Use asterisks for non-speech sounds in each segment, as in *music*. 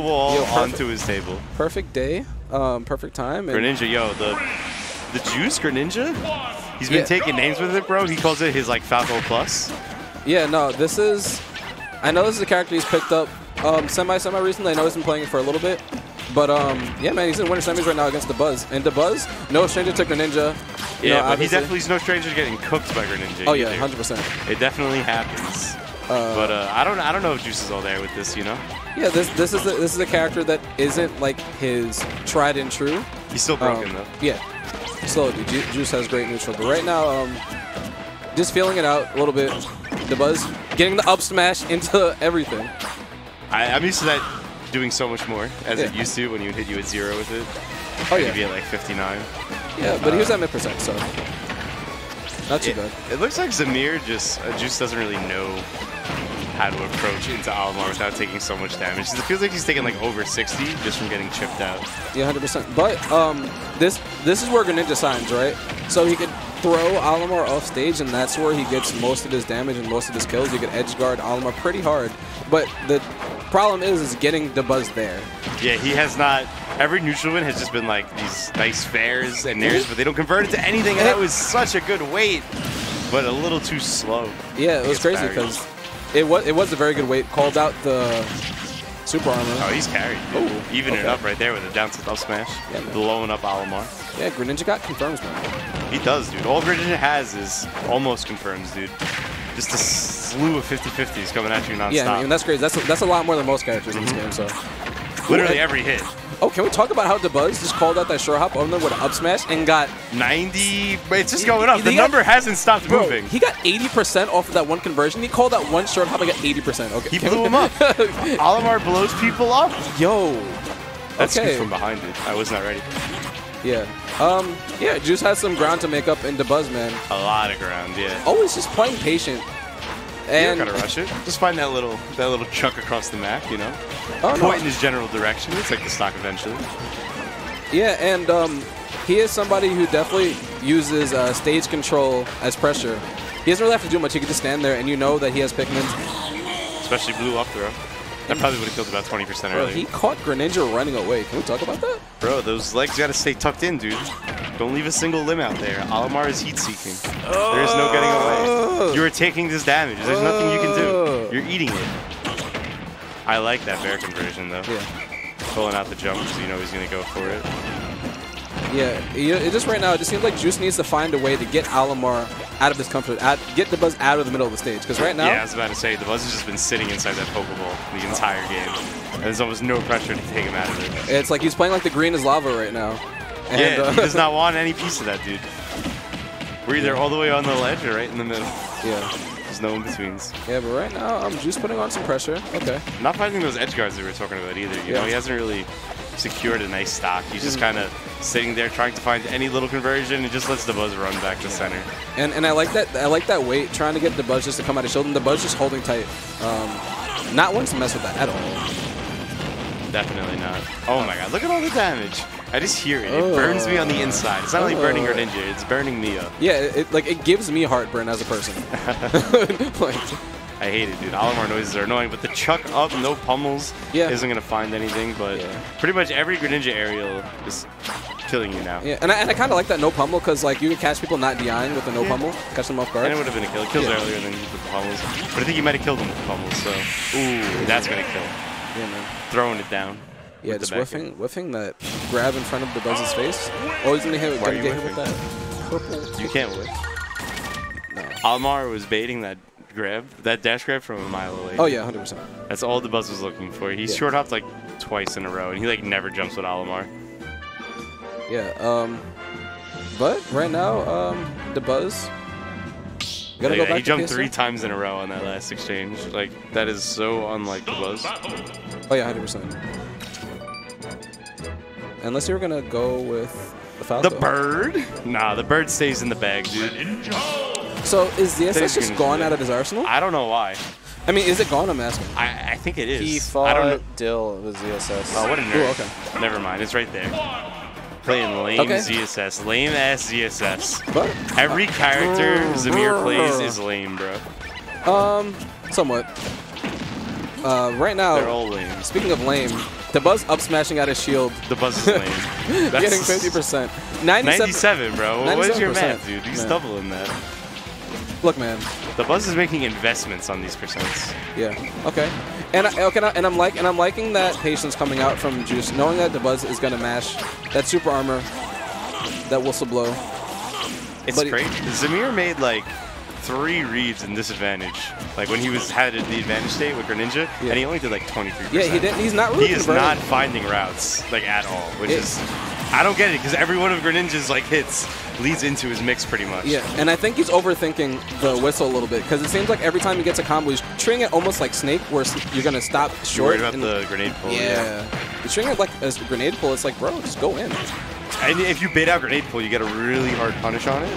the wall Yo, perfect. onto his table. Perfect day, um, perfect time. And Greninja, yo, the the juice Greninja, he's been Yeah. taking names with it, bro. He calls it his like Falco Plus. Yeah, no, this is. I know this is a character he's picked up um, semi semi recently. I know he's been playing it for a little bit. But um, yeah, man, he's in winter semis right now against Dabuz. And Dabuz, no stranger to Greninja. Yeah, know, but he definitely is no stranger to getting cooked by Greninja. Oh yeah, hundred percent. It definitely happens. But uh, I don't I don't know if Juice is all there with this, you know? Yeah, this this is a, this is a character that isn't like his tried and true. He's still broken Um, though. Yeah, slowly. Ju- Juice has great neutral, but right now, um, just feeling it out a little bit. Dabuz getting the up smash into everything. I, I'm used to that doing so much more as it used to when you would hit you at zero with it. Oh You'd yeah, be at like 59. yeah, but he was at mid percent, so not too It, bad. it looks like Zamir just uh, Juice doesn't really know how to approach into Olimar without taking so much damage. It feels like he's taking like over 60 just from getting chipped out. Yeah, hundred percent. But um, this this is where Greninja signs, right? So he could throw Olimar off stage, and that's where he gets most of his damage and most of his kills. You could edge guard Olimar pretty hard, but the problem is is getting Dabuz there. Yeah, he has not. Every neutral win has just been like these nice fairs and nairs, but they don't convert it to anything. And that was such a good weight, but a little too slow. Yeah, it was crazy because it was it was a very good weight. Called out the super armor. Oh, he's carried. Ooh, Even it up right there with a down tilt up smash, Yeah, man. blowing up Olimar. Yeah, Greninja got confirms, man. He does, dude. All Greninja has is almost confirms, dude. Just a slew of 50-50s coming at you nonstop. Yeah, I mean, that's crazy. That's that's a lot more than most characters in this mm-hmm. game. So, Literally every hit. Oh, can we talk about how Dabuz just called out that short hop on them with an up smash and got 90, it's just going up. He The got- number hasn't stopped Bro, moving. he got 80% off of that one conversion. He called that one short hop and got 80%. Okay. He blew him up. *laughs* Olimar blows people up. Yo. That's okay. from behind, dude. I was not ready. Yeah. Um. Yeah. Juice has some ground to make up in Dabuz, man. A lot of ground, yeah. Always just playing patient. You And don't gotta rush it. Just find that little that little chunk across the map, you know? oh, no. Point in his general direction. It's like the stock eventually. Yeah, and um, he is somebody who definitely uses uh, stage control as pressure. He doesn't really have to do much. He can just stand there, and you know that he has Pikmin. Especially blue up throw. That probably would have killed about 20% earlier. Bro, he caught Greninja running away. Can we talk about that? Bro, those legs gotta stay tucked in, dude. Don't leave a single limb out there. Olimar is heat seeking. There is no getting away. You are taking this damage. There's nothing you can do. You're eating it. I like that bear conversion though. Yeah. Pulling out the jump because you know he's gonna go for it. Yeah, it just right now, it just seems like Juice needs to find a way to get Olimar out of his comfort, out, get Dabuz out of the middle of the stage. Because right now, Yeah, I was about to say Dabuz has just been sitting inside that Pokeball the entire game. And there's almost no pressure to take him out of it. it's like he's playing like the green is lava right now. And, yeah, uh, he does not want any piece of that, dude. We're either all the way on the ledge or right in the middle. yeah, There's no in betweens. yeah, but right now, I'm just putting on some pressure. Okay. Not finding those edge guards that we were talking about either. You know, he hasn't really secured a nice stock. He's just Mhm. kind of sitting there trying to find any little conversion and just lets Dabuz run back to center. And and I like that I like that weight, trying to get Dabuz just to come out of shield, and Dabuz just holding tight. Um, not wanting to mess with that at all. Definitely not. Oh my god, look at all the damage. I just hear it. It burns me on the inside. It's not only burning Oh. Greninja, it's burning me up. Yeah, it, like it gives me heartburn as a person. *laughs* *laughs* like, I hate it, dude. Olimar noises are annoying, but the chuck up, no pummels, Yeah. isn't going to find anything. But Yeah. pretty much every Greninja aerial is killing you now. yeah, and I, and I kind of like that no pummel because like you can catch people not DIing with the no Yeah. pummel, catch them off guard. And it would have been a kill. It kills Yeah. earlier than with the pummels. But I think you might have killed them with the pummels, so. Ooh, that's going to kill. yeah, man. Throwing it down. Yeah, just back whiffing, whiffing that grab in front of Dabuz's face. Oh, he's gonna hit, Why gonna are you get hit with that purple. You can't whip. No. Olimar was baiting that grab, that dash grab from a mile away. Oh yeah, hundred percent. That's all Dabuz was looking for. He Yeah. short hopped like twice in a row, and he like never jumps with Olimar. Yeah. Um, but right now, um, Dabuz. Gotta Yeah, go back he jumped PSO? three times in a row on that last exchange. Like that is so unlike Dabuz. Oh yeah, hundred percent. Unless you were gonna go with the Falco. The bird? Nah, the bird stays in the bag, dude. So is the SS just gone out of his arsenal? I don't know why. I mean, is it gone? I'm asking. I, I think it is. He I don't know. Dill with ZSS. Oh, what a Ooh, nerd. okay. Never mind. It's right there. Playing lame Okay. ZSS. Lame ass ZSS. But Every character Zamir plays is lame, bro. um, somewhat. Uh, right They're now, all lame. speaking of lame, Dabuz up smashing out his shield, Dabuz is lame. *laughs* That's getting 50%. 97. 97, bro. What is your 97%, math, dude? He's man. doubling that. Look, man. Dabuz is making investments on these percents. Yeah. Okay. And I, okay, and I'm like, and I'm liking that patience coming out from Juice, knowing that Dabuz is gonna mash that super armor, that whistle blow. It's But he- great. Zamir made like three reads in disadvantage. Like when he was had the advantage state with Greninja, Yeah. and he only did like 23%. Yeah, he didn't. He's not really. He is not finding routes like at all, which It- is I don't get it because every one of Greninja's like hits leads into his mix pretty much. Yeah, and I think he's overthinking the whistle a little bit because it seems like every time he gets a combo, he's treating it almost like Snake, where you're gonna stop You're short. worried about and- the grenade pull. yeah. He's treating it like as a grenade pull. It's like, bro, just go in. And if you bait out grenade pull, you get a really hard punish on it.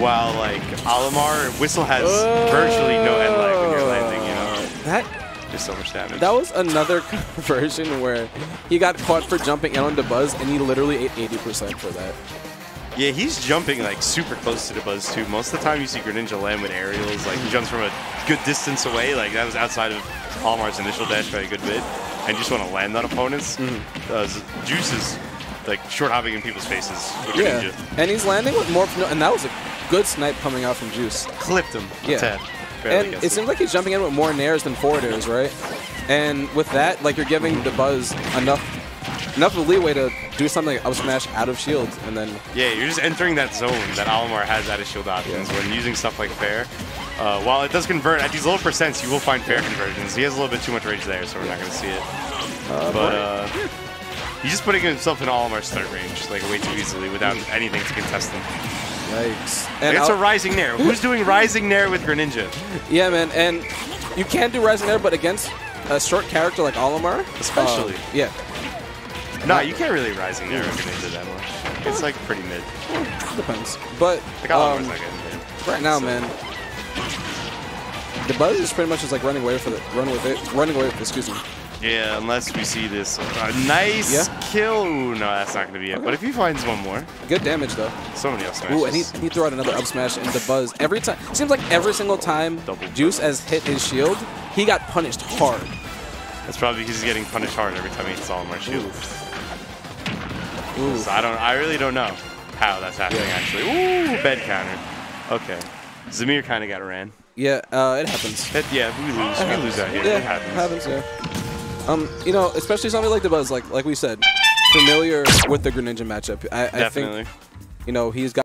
While like Olimar, whistle has virtually no end lag when you're landing. You know, That just so much damage. that was another *laughs* version where he got caught for jumping in on Dabuz, and he literally ate 80% for that. Yeah, he's jumping like super close to Dabuz too. Most of the time you see Greninja land with aerials, like he jumps from a good distance away. Like that was outside of Olimar's initial dash by a good bit, and you just want to land on opponents. Mm-hmm. Uh, Juice is like short hopping in people's faces Yeah, Greninja. and he's landing with more, and that was a good snipe coming out from Juice. Clipped him. Yeah. And gets it seems like he's jumping in with more nairs than forward airs, right? And with that, like you're giving Dabuz enough enough of leeway to do something like up smash out of shield, and then Yeah, you're just entering that zone that Olimar has out of shield options when using stuff like fair. Uh, while it does convert at these low percents, you will find fair conversions. He has a little bit too much rage there, so we're not going to see it. but uh, he's just putting himself in Olimar's start range, like way too easily, without anything to contest him. yikes. And it's a I'll- rising nair. Who's doing rising nair with Greninja? yeah, man, and you can do rising there, but against a short character like Olimar, Especially. uh, yeah, Nah, you can't really rising nair with Greninja that much. It's like pretty mid. depends. But Like um, not getting mid. right now, So- man, Dabuz is pretty much just like running away for the run with it, running away Excuse me. Yeah, unless we see this uh, nice Yeah. kill. Ooh, no, that's not going to be it. Okay. But if he finds one more, Good damage though. somebody else smashes. Ooh, and he, he threw out another up smash and Dabuz. Every time, seems like every single time Double Juice has hit his shield, he got punished hard. That's probably because he's getting punished hard every time he hits Olimar shield. Ooh. So I don't. I really don't know how that's happening Yeah. actually. Ooh, bed counter. Okay. Zamir kind of got ran. Yeah, uh, it happens. It- yeah, we lose. We lose out here. Yeah, it happens. yeah. Um, you know, especially something like Dabuz, like like we said, familiar with the Greninja matchup. I, I think you know he's got.